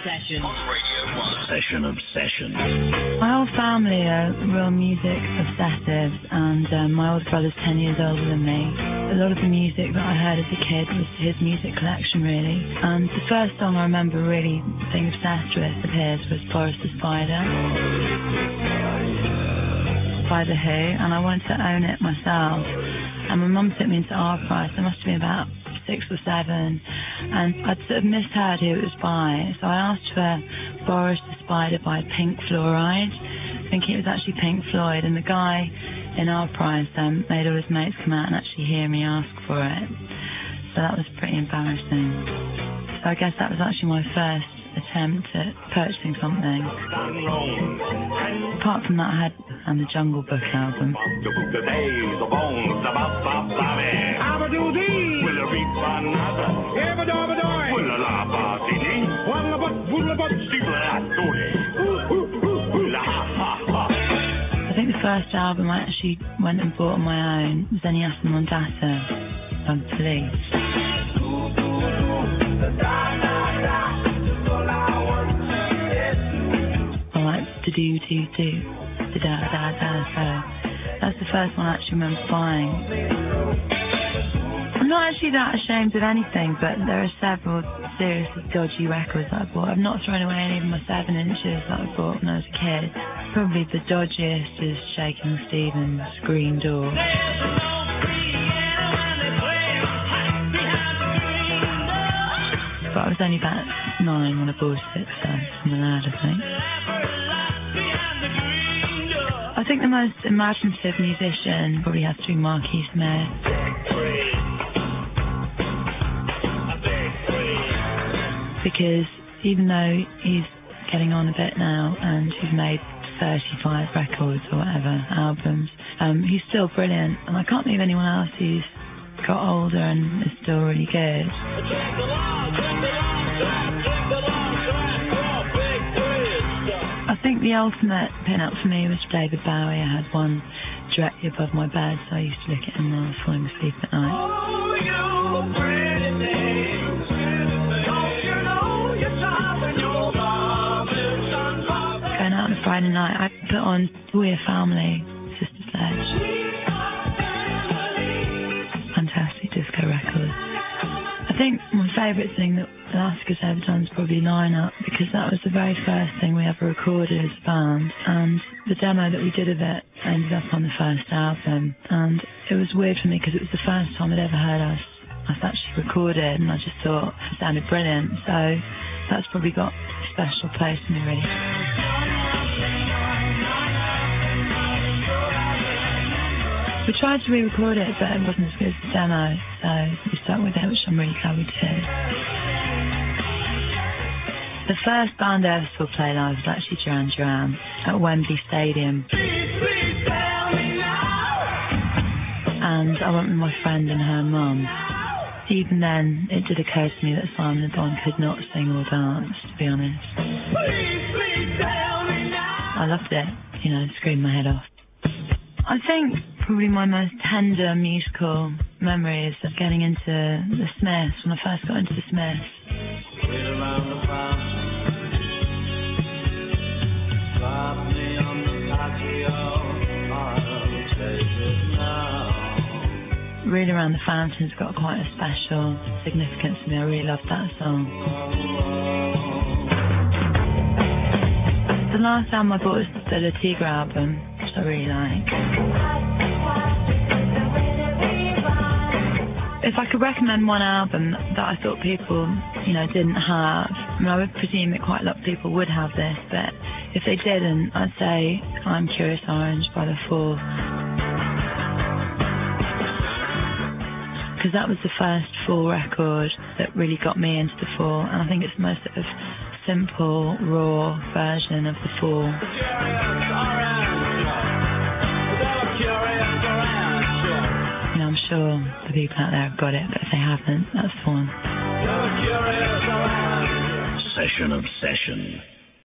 Obsession. Session Obsession. My whole family are real music obsessives, and um, my older brother's 10 years older than me. A lot of the music that I heard as a kid was his music collection, really. And the first song I remember really being obsessed with of his was Boris the Spider by The Who, and I wanted to own it myself. And my mum took me into Our Price. I must have been about six or seven, and I'd sort of misheard who it was by. So I asked for Boris the Spider by Pink Fluoride, thinking it was actually Pink Floyd, and the guy in Our Price um, made all his mates come out and actually hear me ask for it. So that was pretty embarrassing. So I guess that was actually my first attempt at purchasing something. Apart from that, I had and the Jungle Book album. First album I actually went and bought on my own was Zenyatta Mondatta by the Police. I like to do do do da da da da da. That's the first one I actually remember buying. Not actually that ashamed of anything, but there are several seriously dodgy records that I bought. I've not thrown away any of my seven inches that I bought when I was a kid. Probably the dodgiest is Shakin' Stevens' Green Door. But I was only about nine when I bought it, so I'm allowed, I think. I think the most imaginative musician probably has to be Marquis Smith. Because even though he's getting on a bit now and he's made 35 records or whatever, albums, um, he's still brilliant. And I can't believe anyone else who's got older and is still really good. I think the ultimate pin-up for me was David Bowie. I had one directly above my bed, so I used to look at him while I was falling asleep at night. Going Friday night, I put on We're Family, Sister Sledge. Fantastic disco record. I think my favourite thing that Elastica's ever done is probably Line Up because that was the very first thing we ever recorded as a band and the demo that we did of it ended up on the first album and it was weird for me because it was the first time I'd ever heard us us actually recorded and I just thought it sounded brilliant so that's probably got a special place in me really. We tried to re-record it, but it wasn't as good as the demo, so we stuck with it, which I'm really glad we did. The first band I ever saw play live was actually Duran Duran at Wembley Stadium. And I went with my friend and her mum. Even then, it did occur to me that Simon Le Bon could not sing or dance, to be honest. I loved it, you know, screamed my head off. I think probably my most tender musical memories of getting into the Smiths, when I first got into the Smiths. Reel Around the Fountain's got quite a special significance to me. I really love that song. The last album I bought was the Le Tigre album, which I really like. If I could recommend one album that I thought people, you know, didn't have, I mean, I would presume that quite a lot of people would have this, but if they didn't, I'd say I'm Kurious Oranj by The Fall. Because that was the first Fall record that really got me into The Fall, and I think it's the most sort of simple, raw version of The Fall. Sure the people out there have got it, but if they haven't, that's the one. Session Obsession.